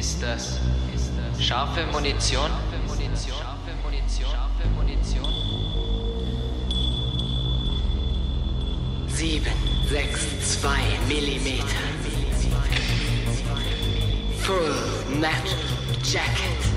Ist das scharfe Munition? Scharfe Munition? Sieben, sechs, zwei Millimeter. Full Metal Jacket.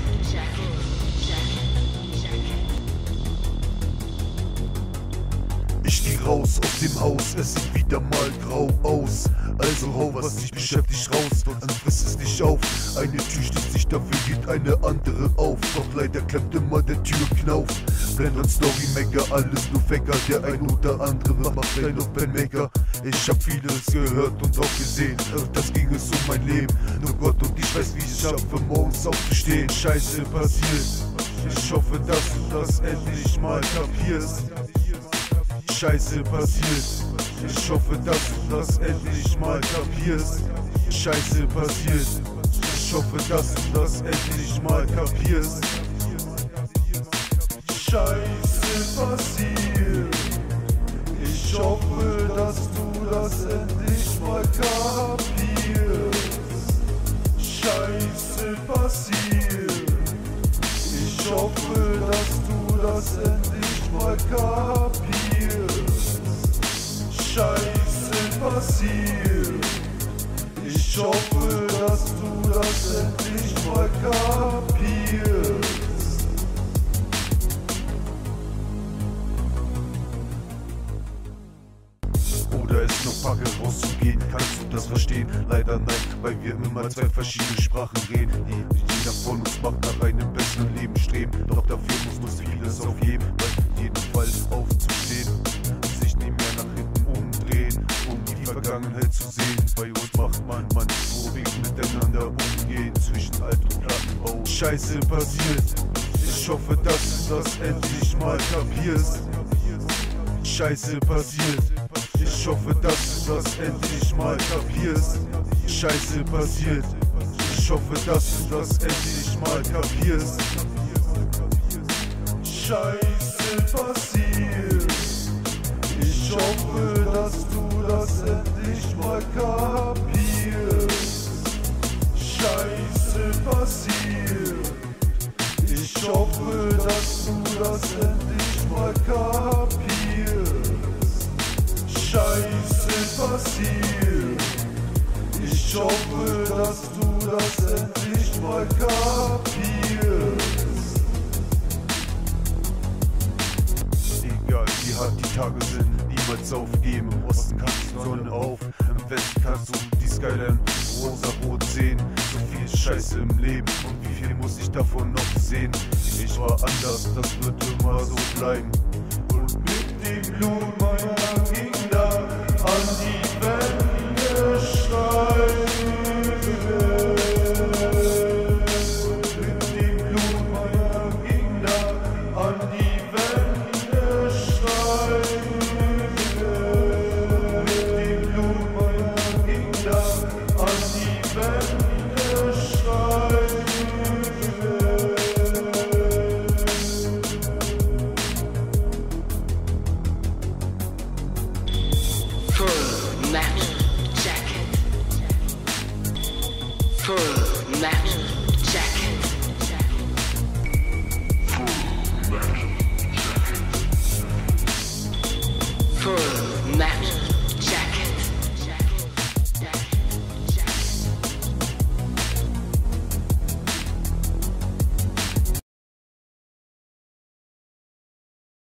Ich geh raus aus dem Haus, es sieht wieder mal grau aus. Also hau, was dich beschäftigt, raus und friss es nicht auf. Eine Tür schließt sich, dafür geht eine andere auf. Doch leider klemmt immer der Türknauf. Blend und Story Maker, alles nur Faker. Der ein oder andere macht noch Ben Maker. Ich hab vieles gehört und auch gesehen, das ging es um mein Leben. Nur Gott und ich weiß, wie ich es schaffe, morgens aufzustehen. Scheiße passiert. Ich hoffe, dass du das endlich mal kapierst. Scheiße passiert. Ich hoffe, dass du das endlich mal kapierst. Scheiße passiert. Ich hoffe, dass du das endlich mal kapierst. Scheiße passiert. Ich hoffe, dass du das endlich mal kapierst. Scheiße passiert. Ich hoffe, dass du das endlich mal kapierst. Scheiße passiert. Ich hoffe, packe rauszugehen, kannst du das verstehen? Leider nein, weil wir immer zwei verschiedene Sprachen reden. Die jeder von uns macht nach einem besseren Leben streben. Doch dafür muss muss vieles weil jeden Fall aufzustehen. Sich nicht mehr nach hinten umdrehen, um die Vergangenheit zu sehen. Bei uns macht man man so wie miteinander umgehen zwischen alt und Plattenbau. Scheiße passiert. Ich hoffe, dass du das endlich mal kapierst. Scheiße passiert. Ich hoffe, dass du das endlich mal kapierst. Scheiße passiert. Ich hoffe, dass du das endlich mal kapierst. Scheiße passiert. Ich hoffe, dass du das endlich mal kapierst. Scheiße passiert. Ich hoffe, dass du das endlich mal kapierst. Passiert. Ich hoffe, dass du das endlich mal kapierst. Egal wie hart die Tage sind, niemals aufgeben. Im Osten kannst du Sonne auf, im Westen kannst du die Skyline rosa-rot sehen. So viel Scheiße im Leben und wie viel muss ich davon noch sehen? Ich war anders, das wird immer so bleiben. Und mit dem Blut meiner Kinder an die Full Metal Jacket.